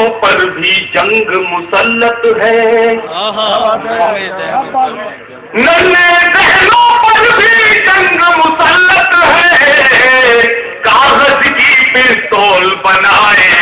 घोड़ों पर भी जंग मुसलत है। नन्हे बहनों पर भी जंग मुसलत है। कागज़ की पिस्तौल बनाए